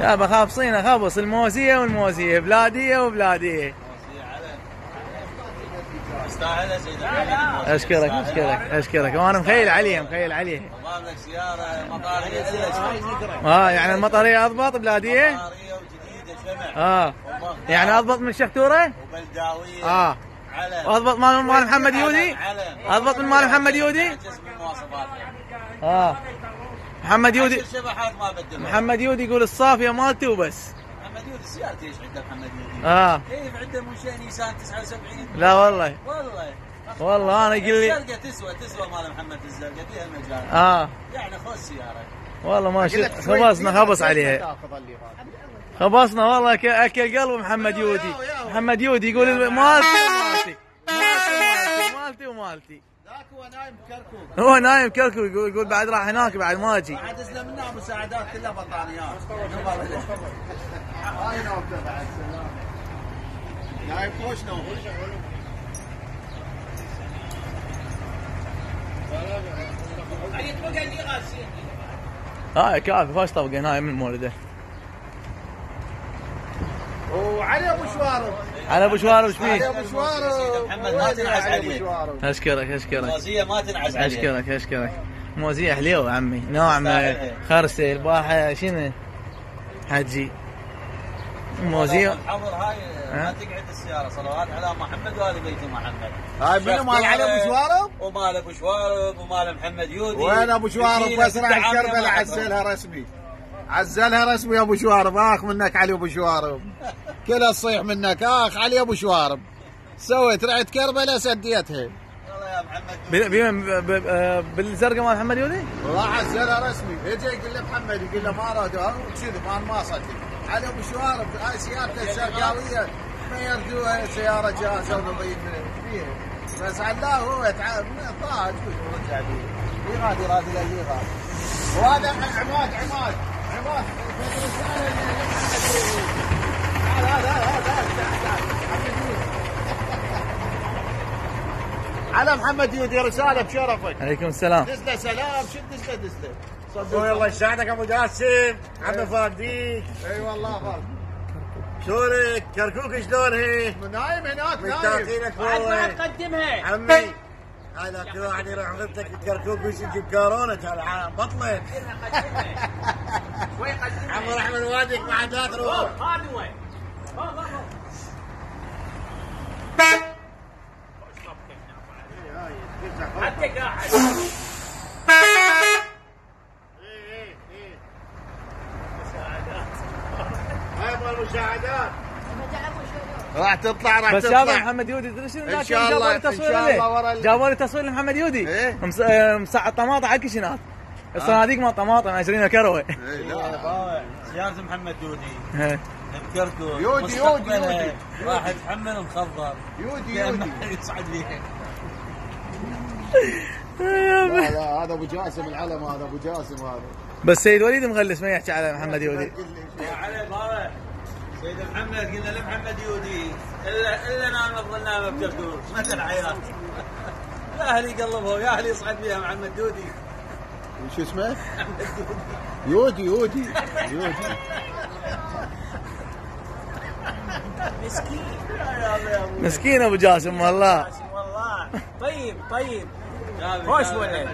يا بخاف صينه خبص الموزية والموزية بلادية وبلادية. أشكرك أشكرك أشكرك. وأنا مخيل عليه مخيل عليه آه يعني المطريه أضبط بلادية؟ آه. يعني أضبط من الشختوره وبلداويه آه. علم واضبط مال مال محمد يودي أضبط من مال محمد يودي آه. محمد يودي محمد يودي يقول الصافية مالتي وبس. محمد يودي سيارتي إيش عنده محمد يودي؟ آه. كيف عنده من شيء نيسان 79 لا والله. والله. والله أنا يقول لي الزرقاء تسوى تسوى مال محمد الزرقاء فيها مجال. آه. يعني خذ سيارة. والله ما شفت خبصنا خبص عليها خبصنا والله أكل قلب محمد يودي. محمد يودي يقول مالتي ومالتي. مالتي ومالتي مالتي ومالتي. هو نايم كركوك هو نايم كركو يقول يقول بعد راح هناك بعد ما أجي. بعد اسلم منها مساعدات كلها بطانيات. هاي نوبته بعد نايم خوش نوم. آه كافي فاش طبقة نايم من مولده وعلي أبو شوارب. على أبو شوارب إيش علي فيه؟ أبو شوارب. محمد ما أبو عليه. أشكرك أشكرك. موزية ما تنعس عليه أشكرك أشكرك. موزية حليوة عمي. ناعمه خرسه الباحة شنو؟ حجي. موزية. الحظر هاي ما تقعد السيارة صلوات. على محمد وال بيت محمد. هاي منو؟ مال علي أبو شوارب؟ ومال أبو شوارب ومال محمد يودي. وين أبو شوارب؟ راح الكربلاء ما عزلها رسمي. عزلها رسمي يا أبو شوارب. آخ منك علي أبو شوارب. كلها تصيح منك. آخ علي أبو شوارب. سويت رحت كربلاء سديتها. والله يا محمد. بي- بي- ب- ب- آه، بالزرقاء مال محمد يودي؟ راح عزلها رسمي يجي يقول له محمد يقول له ما رادوا كذب أنا ما صدق. علي أبو شوارب هاي سيارته الزرقاويه ما يردوها سيارة جاهزه ونظيفه فيها بس علاه هو يتعب. طاج ورجع بيه يغادي رادي لا يغادي وهذا عماد عماد. على محمد يودي رسالة بشرفك. عليكم السلام. دز له سلام شد دز له دز له صدق والله يساعدك أبو جاسم عم فاديك اي والله فرق شلونك؟ كركوك شلون هي؟ نايم هناك نايم. مشتاقينك والله تقدمها. عمي. هذا كل واحد يروح لك الكركوك يجيب كورونا على بطلك عمو راح من واديك ما عاد لا تروح؟ حتى قاعد. هاي مال المساعدات راح تطلع راح بس يابا تطلع محمد يودي تدري شنو؟ ذاك شاء جابوا الله- لي تصوير إن شاء الله ورا جابوا لي تصوير لمحمد يودي. إيه؟ مس- آه، مسعد طماطم على الكشنات الصناديق مال طماطم 20 كروه إيه، لا. سيارة محمد يودي. إيه. بكركوك يودي- مستقبلها يودي- راح يتحمل مخضر. يودي يودي. يصعد فيها لا لا هذا أبو جاسم العلم هذا أبو جاسم هذا. بس سيد وليد مغلس ما يحكي على محمد يودي. يا علي بابا سيد محمد قلنا لمحمد يودي الا إلا نعم نام ما بتقدر متى الحياة؟ يا أهلي قلبه يا أهلي يصعد بها محمد دودي شو اسمه؟ يودي يودي يودي مسكين. مسكين أبو جاسم والله. والله. طيب طيب. خوش ولا؟